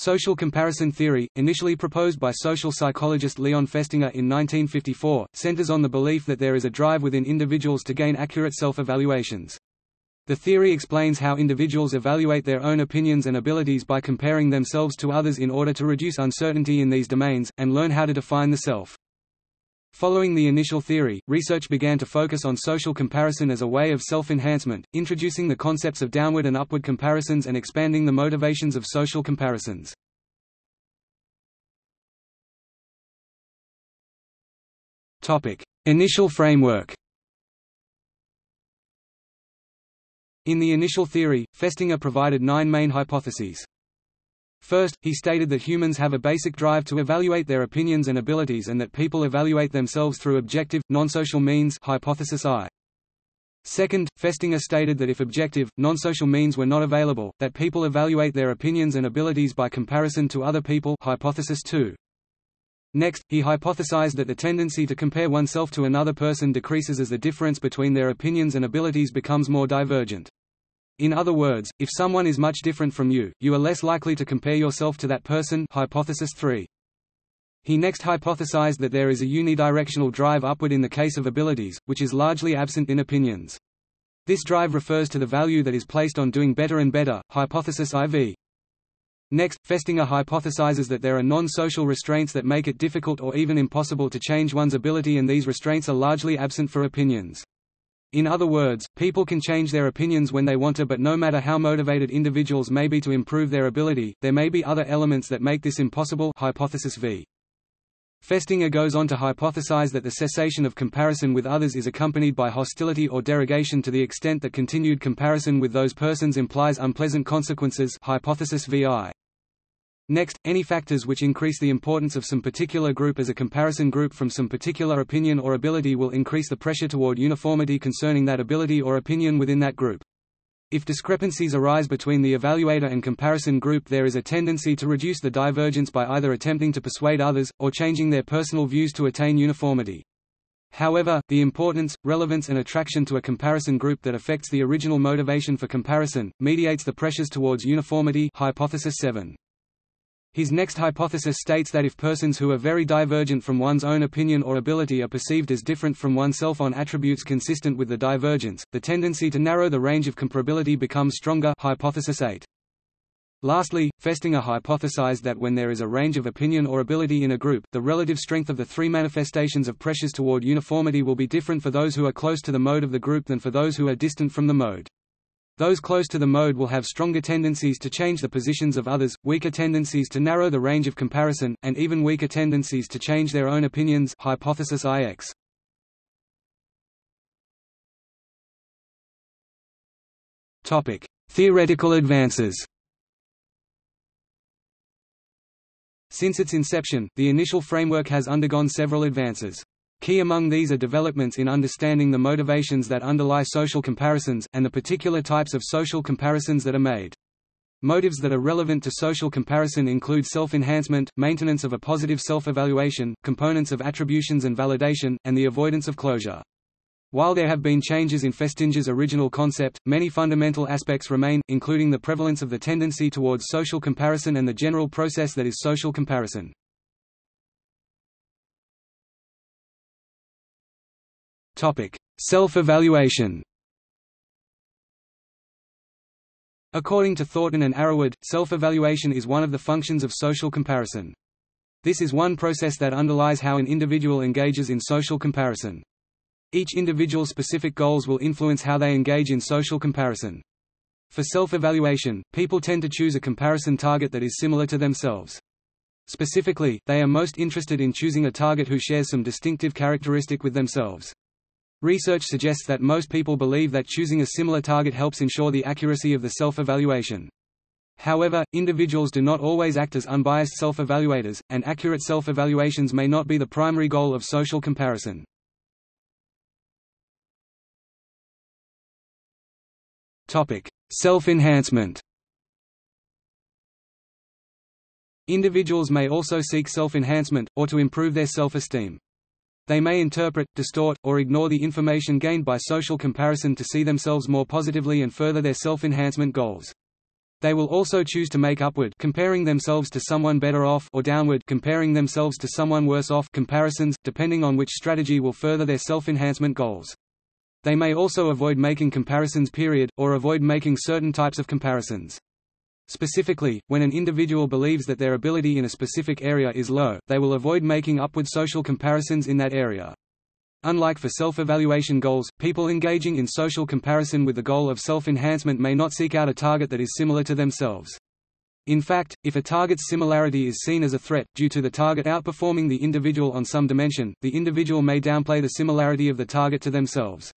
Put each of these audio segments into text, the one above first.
Social comparison theory, initially proposed by social psychologist Leon Festinger in 1954, centers on the belief that there is a drive within individuals to gain accurate self-evaluations. The theory explains how individuals evaluate their own opinions and abilities by comparing themselves to others in order to reduce uncertainty in these domains, and learn how to define the self. Following the initial theory, research began to focus on social comparison as a way of self-enhancement, introducing the concepts of downward and upward comparisons and expanding the motivations of social comparisons. Initial framework In the initial theory, Festinger provided nine main hypotheses. First, he stated that humans have a basic drive to evaluate their opinions and abilities and that people evaluate themselves through objective, non-social means hypothesis I. Second, Festinger stated that if objective, non-social means were not available, that people evaluate their opinions and abilities by comparison to other people hypothesis 2. Next, he hypothesized that the tendency to compare oneself to another person decreases as the difference between their opinions and abilities becomes more divergent. In other words, if someone is much different from you, you are less likely to compare yourself to that person hypothesis 3. He next hypothesized that there is a unidirectional drive upward in the case of abilities, which is largely absent in opinions. This drive refers to the value that is placed on doing better and better, hypothesis IV. Next, Festinger hypothesizes that there are non-social restraints that make it difficult or even impossible to change one's ability and these restraints are largely absent for opinions. In other words, people can change their opinions when they want to but no matter how motivated individuals may be to improve their ability, there may be other elements that make this impossible hypothesis v. Festinger goes on to hypothesize that the cessation of comparison with others is accompanied by hostility or derogation to the extent that continued comparison with those persons implies unpleasant consequences hypothesis VI. Next, any factors which increase the importance of some particular group as a comparison group from some particular opinion or ability will increase the pressure toward uniformity concerning that ability or opinion within that group. If discrepancies arise between the evaluator and comparison group there is a tendency to reduce the divergence by either attempting to persuade others, or changing their personal views to attain uniformity. However, the importance, relevance and attraction to a comparison group that affects the original motivation for comparison, mediates the pressures towards uniformity hypothesis 7. His next hypothesis states that if persons who are very divergent from one's own opinion or ability are perceived as different from oneself on attributes consistent with the divergence, the tendency to narrow the range of comparability becomes stronger hypothesis 8. Lastly, Festinger hypothesized that when there is a range of opinion or ability in a group, the relative strength of the three manifestations of pressures toward uniformity will be different for those who are close to the mode of the group than for those who are distant from the mode. Those close to the mode will have stronger tendencies to change the positions of others, weaker tendencies to narrow the range of comparison, and even weaker tendencies to change their own opinions hypothesis IX. Topic: Theoretical advances. Since its inception, the initial framework has undergone several advances. Key among these are developments in understanding the motivations that underlie social comparisons, and the particular types of social comparisons that are made. Motives that are relevant to social comparison include self-enhancement, maintenance of a positive self-evaluation, components of attributions and validation, and the avoidance of closure. While there have been changes in Festinger's original concept, many fundamental aspects remain, including the prevalence of the tendency towards social comparison and the general process that is social comparison. Self-evaluation According to Thornton and Arrowood, self-evaluation is one of the functions of social comparison. This is one process that underlies how an individual engages in social comparison. Each individual's specific goals will influence how they engage in social comparison. For self-evaluation, people tend to choose a comparison target that is similar to themselves. Specifically, they are most interested in choosing a target who shares some distinctive characteristic with themselves. Research suggests that most people believe that choosing a similar target helps ensure the accuracy of the self-evaluation. However, individuals do not always act as unbiased self-evaluators, and accurate self-evaluations may not be the primary goal of social comparison. Self-enhancement Individuals may also seek self-enhancement, or to improve their self-esteem. They may interpret, distort, or ignore the information gained by social comparison to see themselves more positively and further their self-enhancement goals. They will also choose to make upward comparing themselves to someone better off or downward comparing themselves to someone worse off comparisons, depending on which strategy will further their self-enhancement goals. They may also avoid making comparisons period, or avoid making certain types of comparisons. Specifically, when an individual believes that their ability in a specific area is low, they will avoid making upward social comparisons in that area. Unlike for self-evaluation goals, people engaging in social comparison with the goal of self-enhancement may not seek out a target that is similar to themselves. In fact, if a target's similarity is seen as a threat, due to the target outperforming the individual on some dimension, the individual may downplay the similarity of the target to themselves.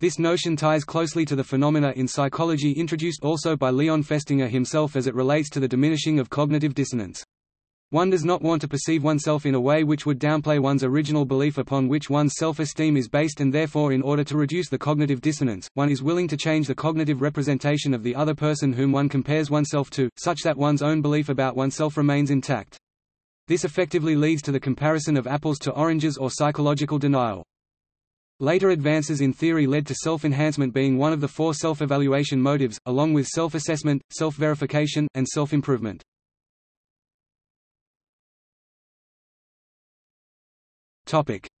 This notion ties closely to the phenomena in psychology introduced also by Leon Festinger himself as it relates to the diminishing of cognitive dissonance. One does not want to perceive oneself in a way which would downplay one's original belief upon which one's self-esteem is based and therefore in order to reduce the cognitive dissonance, one is willing to change the cognitive representation of the other person whom one compares oneself to, such that one's own belief about oneself remains intact. This effectively leads to the comparison of apples to oranges or psychological denial. Later advances in theory led to self-enhancement being one of the four self-evaluation motives, along with self-assessment, self-verification, and self-improvement.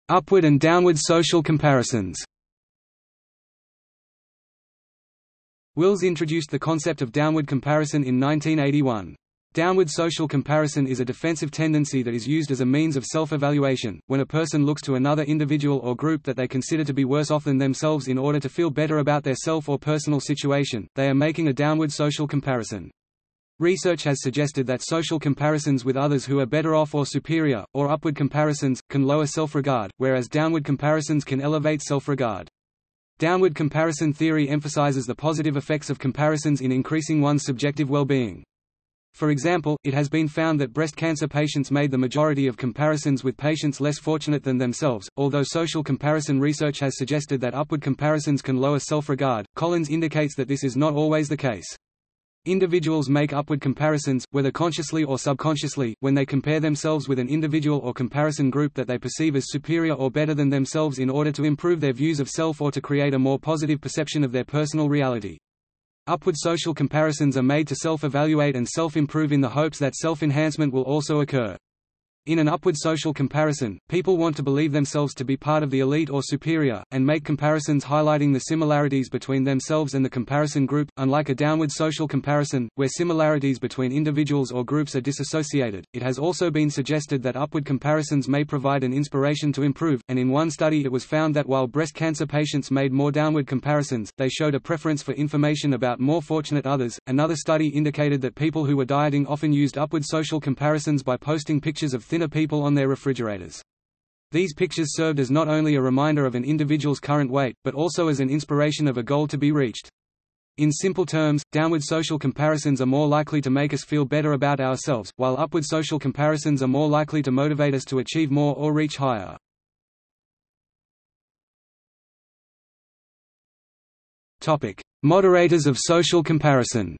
Upward and downward social comparisons. Wills introduced the concept of downward comparison in 1981. Downward social comparison is a defensive tendency that is used as a means of self-evaluation, when a person looks to another individual or group that they consider to be worse off than themselves in order to feel better about their self or personal situation, they are making a downward social comparison. Research has suggested that social comparisons with others who are better off or superior, or upward comparisons, can lower self-regard, whereas downward comparisons can elevate self-regard. Downward comparison theory emphasizes the positive effects of comparisons in increasing one's subjective well-being. For example, it has been found that breast cancer patients made the majority of comparisons with patients less fortunate than themselves. Although social comparison research has suggested that upward comparisons can lower self-regard, Collins indicates that this is not always the case. Individuals make upward comparisons, whether consciously or subconsciously, when they compare themselves with an individual or comparison group that they perceive as superior or better than themselves in order to improve their views of self or to create a more positive perception of their personal reality. Upward social comparisons are made to self-evaluate and self-improve in the hopes that self-enhancement will also occur. In an upward social comparison, people want to believe themselves to be part of the elite or superior, and make comparisons highlighting the similarities between themselves and the comparison group, unlike a downward social comparison, where similarities between individuals or groups are disassociated. It has also been suggested that upward comparisons may provide an inspiration to improve, and in one study it was found that while breast cancer patients made more downward comparisons, they showed a preference for information about more fortunate others. Another study indicated that people who were dieting often used upward social comparisons by posting pictures of thin thinner people on their refrigerators. These pictures served as not only a reminder of an individual's current weight, but also as an inspiration of a goal to be reached. In simple terms, downward social comparisons are more likely to make us feel better about ourselves, while upward social comparisons are more likely to motivate us to achieve more or reach higher. Topic: Moderators of social comparison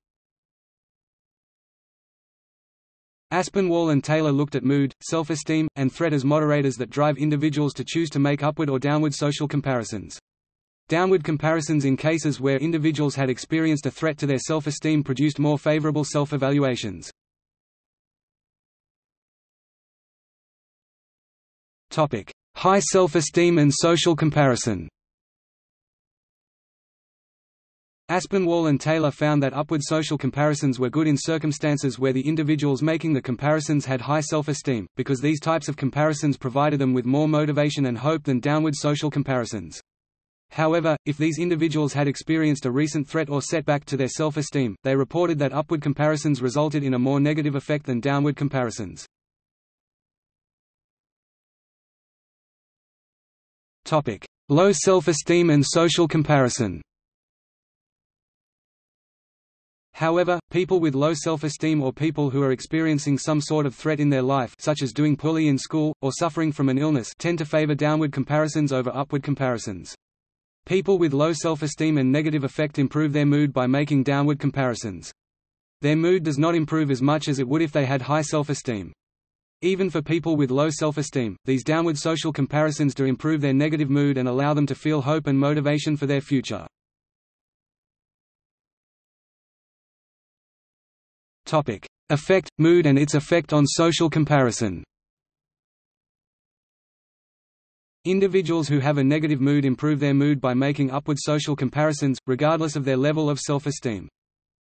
Aspinwall and Taylor looked at mood, self-esteem, and threat as moderators that drive individuals to choose to make upward or downward social comparisons. Downward comparisons in cases where individuals had experienced a threat to their self-esteem produced more favorable self-evaluations. High self-esteem and social comparison Aspinwall and Taylor found that upward social comparisons were good in circumstances where the individuals making the comparisons had high self-esteem, because these types of comparisons provided them with more motivation and hope than downward social comparisons. However, if these individuals had experienced a recent threat or setback to their self-esteem, they reported that upward comparisons resulted in a more negative effect than downward comparisons. Low self-esteem and social comparison However, people with low self-esteem or people who are experiencing some sort of threat in their life such as doing poorly in school, or suffering from an illness tend to favor downward comparisons over upward comparisons. People with low self-esteem and negative affect improve their mood by making downward comparisons. Their mood does not improve as much as it would if they had high self-esteem. Even for people with low self-esteem, these downward social comparisons do improve their negative mood and allow them to feel hope and motivation for their future. Topic: Affect, mood and its effect on social comparison. Individuals who have a negative mood improve their mood by making upward social comparisons, regardless of their level of self-esteem.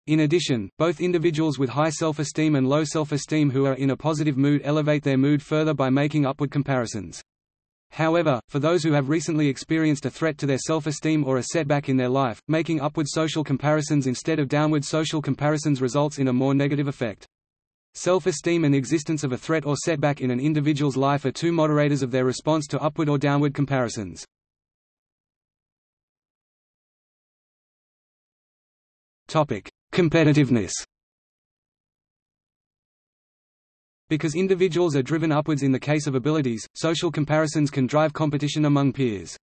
In addition, both individuals with high self-esteem and low self-esteem who are in a positive mood elevate their mood further by making upward comparisons. However, for those who have recently experienced a threat to their self-esteem or a setback in their life, making upward social comparisons instead of downward social comparisons results in a more negative effect. Self-esteem and existence of a threat or setback in an individual's life are two moderators of their response to upward or downward comparisons. Competitiveness Because individuals are driven upwards in the case of abilities, social comparisons can drive competition among peers.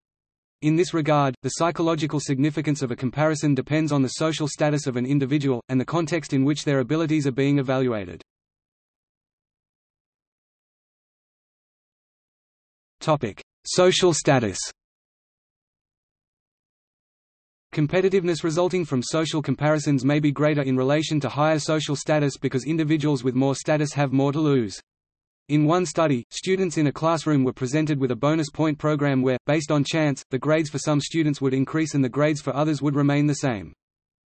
In this regard, the psychological significance of a comparison depends on the social status of an individual, and the context in which their abilities are being evaluated. Social status Competitiveness resulting from social comparisons may be greater in relation to higher social status because individuals with more status have more to lose. In one study, students in a classroom were presented with a bonus point program where, based on chance, the grades for some students would increase and the grades for others would remain the same.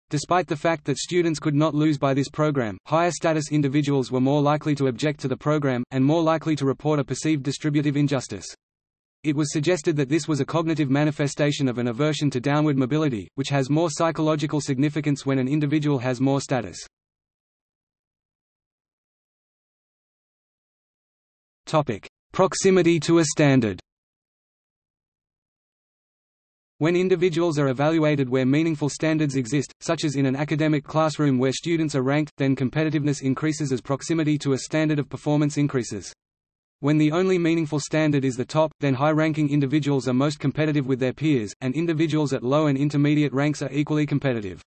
Despite the fact that students could not lose by this program, higher status individuals were more likely to object to the program, and more likely to report a perceived distributive injustice. It was suggested that this was a cognitive manifestation of an aversion to downward mobility, which has more psychological significance when an individual has more status. Topic: Proximity to a standard when individuals are evaluated where meaningful standards exist, such as in an academic classroom where students are ranked, then competitiveness increases as proximity to a standard of performance increases. When the only meaningful standard is the top, then high-ranking individuals are most competitive with their peers, and individuals at low and intermediate ranks are equally competitive.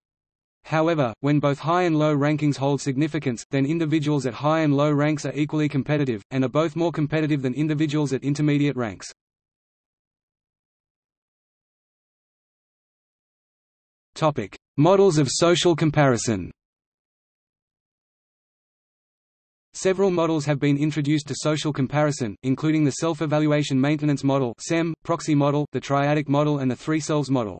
However, when both high and low rankings hold significance, then individuals at high and low ranks are equally competitive, and are both more competitive than individuals at intermediate ranks. Models of social comparison Several models have been introduced to social comparison, including the Self-Evaluation Maintenance Model SEM, Proxy Model, the Triadic Model and the Three Selves Model.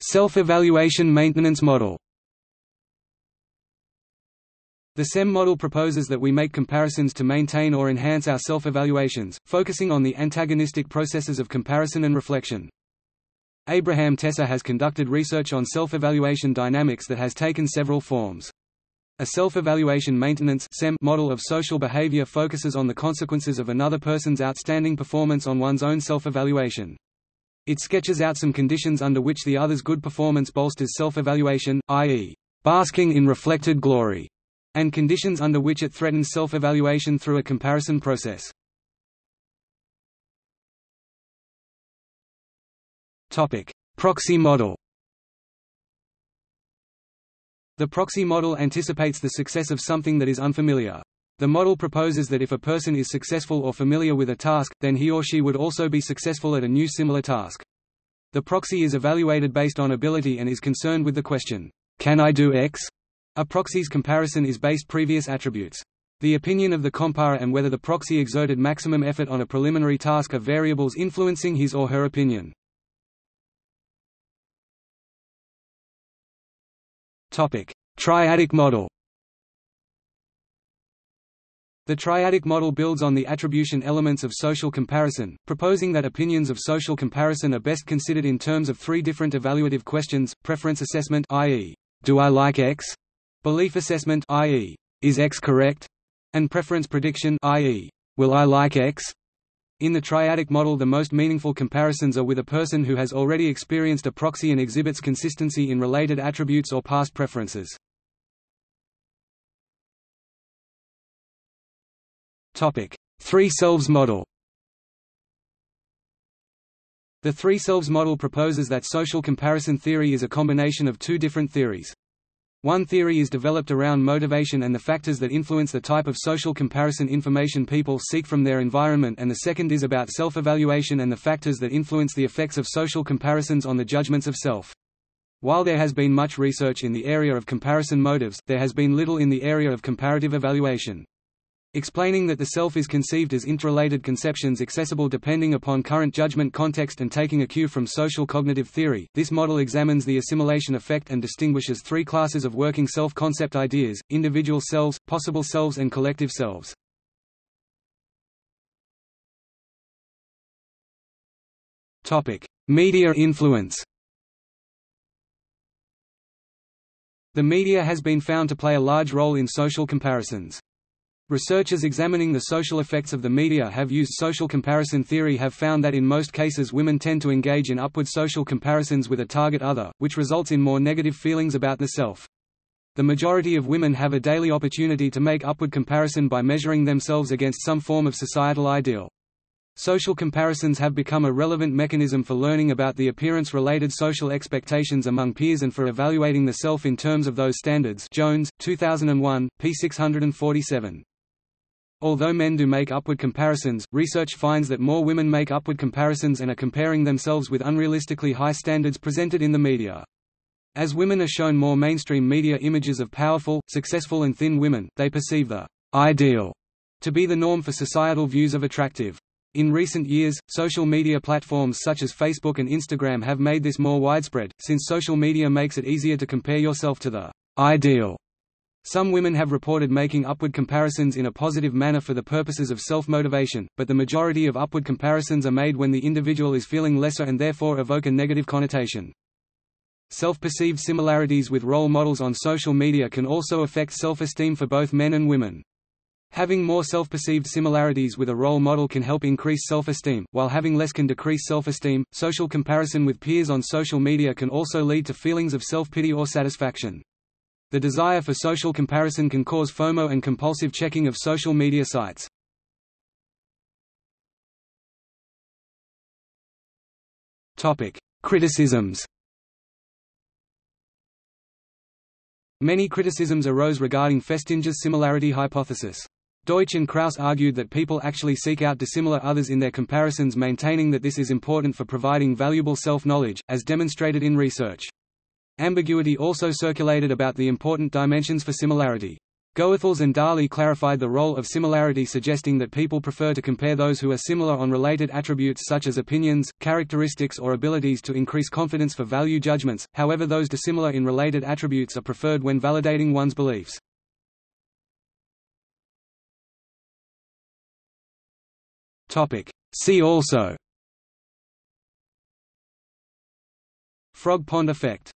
Self-Evaluation Maintenance Model The SEM model proposes that we make comparisons to maintain or enhance our self-evaluations, focusing on the antagonistic processes of comparison and reflection. Abraham Tesser has conducted research on self-evaluation dynamics that has taken several forms. A self-evaluation maintenance model of social behavior focuses on the consequences of another person's outstanding performance on one's own self-evaluation. It sketches out some conditions under which the other's good performance bolsters self-evaluation, i.e., basking in reflected glory, and conditions under which it threatens self-evaluation through a comparison process. Topic: Proxy model. The proxy model anticipates the success of something that is unfamiliar. The model proposes that if a person is successful or familiar with a task, then he or she would also be successful at a new similar task. The proxy is evaluated based on ability and is concerned with the question, "Can I do X?" A proxy's comparison is based previous attributes. The opinion of the comparer and whether the proxy exerted maximum effort on a preliminary task are variables influencing his or her opinion. Topic: Triadic model. The triadic model builds on the attribution elements of social comparison, proposing that opinions of social comparison are best considered in terms of three different evaluative questions: preference assessment, i.e., do I like X? Belief assessment, i.e., is X correct? And preference prediction, i.e., will I like X? In the triadic model the most meaningful comparisons are with a person who has already experienced a proxy and exhibits consistency in related attributes or past preferences. Three selves model The three selves model proposes that social comparison theory is a combination of two different theories. One theory is developed around motivation and the factors that influence the type of social comparison information people seek from their environment and the second is about self-evaluation and the factors that influence the effects of social comparisons on the judgments of self. While there has been much research in the area of comparison motives, there has been little in the area of comparative evaluation. Explaining that the self is conceived as interrelated conceptions accessible depending upon current judgment context and taking a cue from social cognitive theory, this model examines the assimilation effect and distinguishes three classes of working self-concept ideas, individual selves, possible selves and collective selves. Topic: Media influence The media has been found to play a large role in social comparisons. Researchers examining the social effects of the media have used social comparison theory have found that in most cases women tend to engage in upward social comparisons with a target other, which results in more negative feelings about the self. The majority of women have a daily opportunity to make upward comparison by measuring themselves against some form of societal ideal. Social comparisons have become a relevant mechanism for learning about the appearance-related social expectations among peers and for evaluating the self in terms of those standards Jones, 2001, p. 647. Although men do make upward comparisons, research finds that more women make upward comparisons and are comparing themselves with unrealistically high standards presented in the media. As women are shown more mainstream media images of powerful, successful and thin women, they perceive the ideal to be the norm for societal views of attractive. In recent years, social media platforms such as Facebook and Instagram have made this more widespread, since social media makes it easier to compare yourself to the ideal some women have reported making upward comparisons in a positive manner for the purposes of self-motivation, but the majority of upward comparisons are made when the individual is feeling lesser and therefore evoke a negative connotation. Self-perceived similarities with role models on social media can also affect self-esteem for both men and women. Having more self-perceived similarities with a role model can help increase self-esteem, while having less can decrease self-esteem. Social comparison with peers on social media can also lead to feelings of self-pity or satisfaction. The desire for social comparison can cause FOMO and compulsive checking of social media sites. Topic: Criticisms Many criticisms arose regarding Festinger's similarity hypothesis. Deutsch and Krauss argued that people actually seek out dissimilar others in their comparisons maintaining that this is important for providing valuable self-knowledge, as demonstrated in research. Ambiguity also circulated about the important dimensions for similarity. Goethals and Darley clarified the role of similarity suggesting that people prefer to compare those who are similar on related attributes such as opinions, characteristics or abilities to increase confidence for value judgments, however those dissimilar in related attributes are preferred when validating one's beliefs. See also Frog pond effect